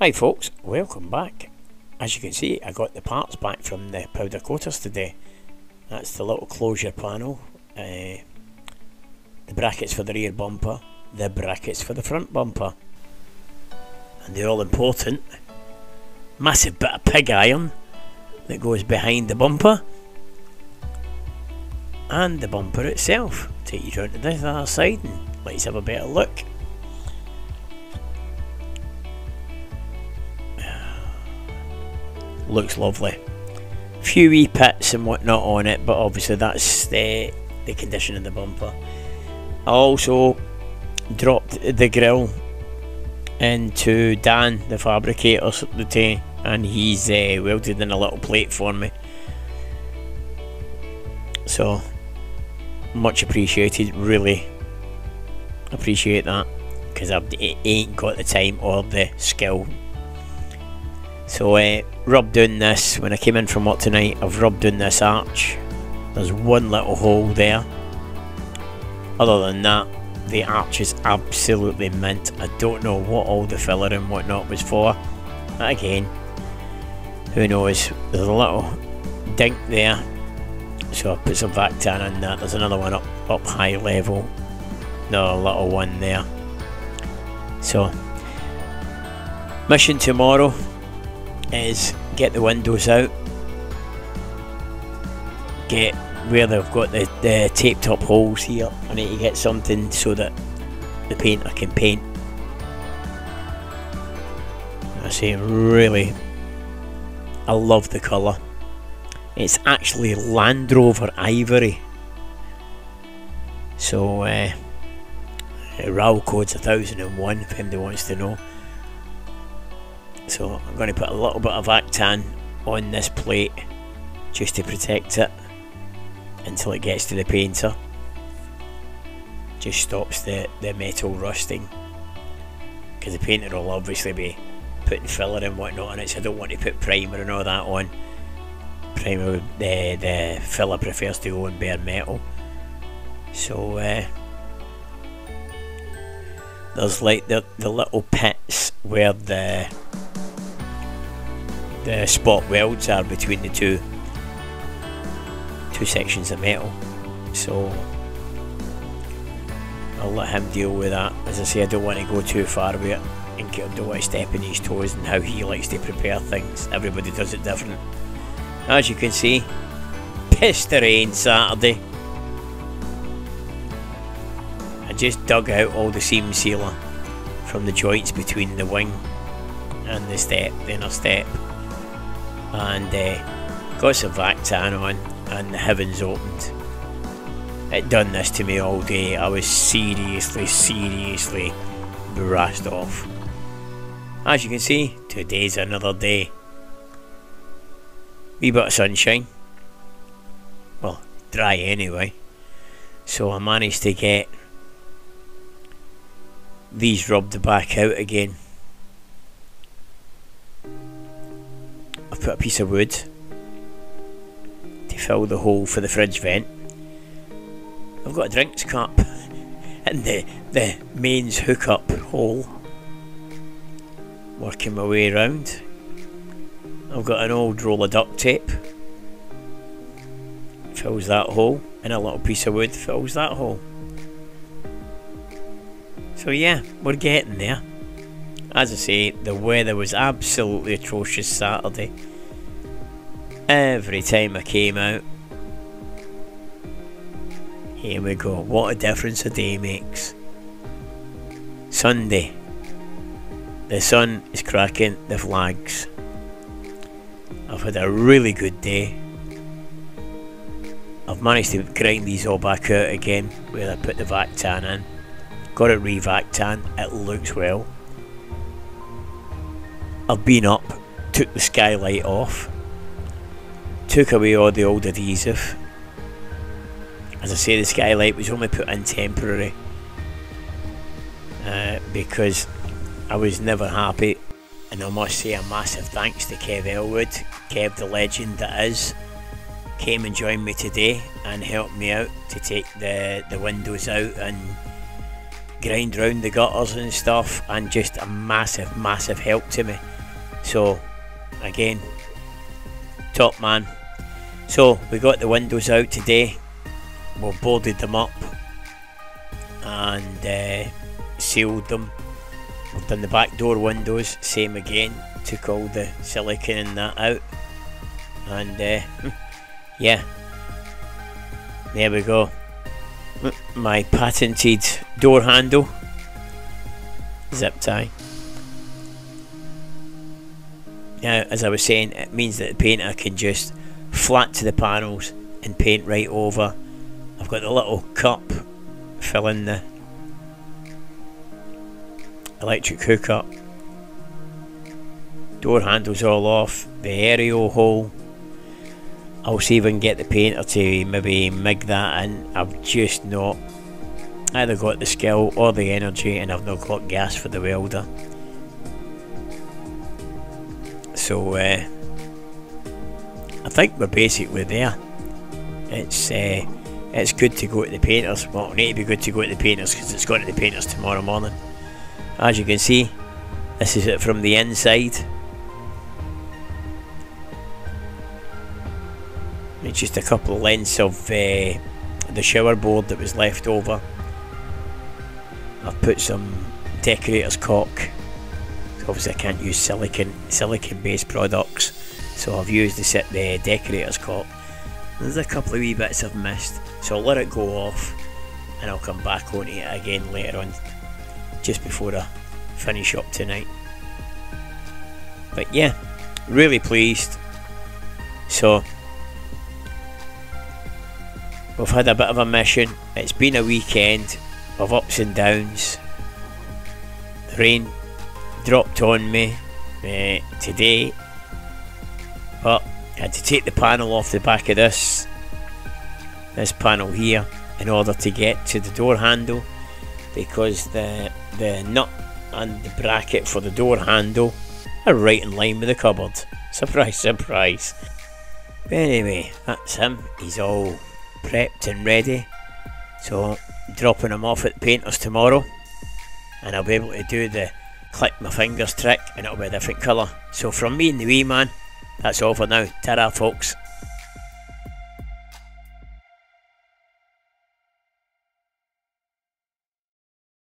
Hi folks, welcome back. As you can see I got the parts back from the powder coaters today. That's the little closure panel, uh, the brackets for the rear bumper, the brackets for the front bumper. And the all important massive bit of pig iron that goes behind the bumper and the bumper itself. Take you round to the other side and let's have a better look. Looks lovely. Few wee pits and whatnot on it, but obviously that's the the condition of the bumper. I also dropped the grill into Dan, the fabricator, the day, and he's uh, welded in a little plate for me. So much appreciated, really appreciate that because I ain't got the time or the skill so uh, rubbed down this, when I came in from work tonight, I've rubbed down this arch. There's one little hole there. Other than that, the arch is absolutely mint. I don't know what all the filler and whatnot was for. Again, who knows. There's a little dink there. So I put some Vactan in that. There's another one up, up high level. Another little one there. So, mission tomorrow is get the windows out, get where they've got the, the taped up holes here. I need to get something so that the painter can paint. I say really, I love the colour. It's actually Land Rover Ivory. So, uh, RAL code's 1001 if anybody wants to know. So I'm going to put a little bit of Vactan on this plate just to protect it until it gets to the painter. Just stops the, the metal rusting. Because the painter will obviously be putting filler and whatnot on it, so I don't want to put primer and all that on. Primer, the, the filler prefers to go in bare metal. So, uh, there's like the, the little pits where the the spot welds are between the two two sections of metal. So I'll let him deal with that. As I say I don't want to go too far with it and I don't want to step in his toes and how he likes to prepare things. Everybody does it different. As you can see pissed the rain Saturday. I just dug out all the seam sealer from the joints between the wing and the step, the inner step and uh, got some Vactan on and the heavens opened. It done this to me all day. I was seriously, seriously brushed off. As you can see, today's another day. Wee bit of sunshine. Well, dry anyway. So I managed to get these rubbed back out again. Put a piece of wood to fill the hole for the fridge vent. I've got a drinks cup in the, the mains hookup hole. Working my way around. I've got an old roll of duct tape. Fills that hole. And a little piece of wood fills that hole. So yeah, we're getting there. As I say, the weather was absolutely atrocious Saturday. Every time I came out, here we go. What a difference a day makes. Sunday. The sun is cracking the flags. I've had a really good day. I've managed to grind these all back out again where I put the Vactan in. Got it re-Vactan, it looks well. I've been up, took the skylight off, took away all the old adhesive. As I say, the skylight was only put in temporary uh, because I was never happy. And I must say a massive thanks to Kev Elwood, Kev the legend that is, came and joined me today and helped me out to take the, the windows out and grind round the gutters and stuff and just a massive massive help to me so again top man so we got the windows out today. We boarded them up and uh, sealed them. We've done the back door windows same again. Took all the silicon and that out. And uh, yeah. There we go. My patented door handle. Zip tie. Now as I was saying it means that the painter can just flat to the panels and paint right over I've got the little cup filling the electric hookup door handles all off the aerial hole I'll see if I can get the painter to maybe mig that in. I've just not either got the skill or the energy and I've not got gas for the welder. So uh, think we're basically there. It's uh, it's good to go to the painters. Well, it need to be good to go to the painters because it's going to the painters tomorrow morning. As you can see, this is it from the inside. It's just a couple of lengths of uh, the shower board that was left over. I've put some decorator's caulk. Obviously I can't use silicon silicon based products so I've used the, the decorator's caulk. There's a couple of wee bits I've missed so I'll let it go off and I'll come back onto it again later on just before I finish up tonight. But yeah, really pleased. So We've had a bit of a mission. It's been a weekend of ups and downs. The rain dropped on me uh, today, but I had to take the panel off the back of this this panel here in order to get to the door handle because the the nut and the bracket for the door handle are right in line with the cupboard. Surprise, surprise. But anyway, that's him. He's all prepped and ready. So dropping him off at the painters tomorrow and I'll be able to do the click my fingers trick and it'll be a different colour. So from me and the wee man, that's all for now. Ta-ra folks.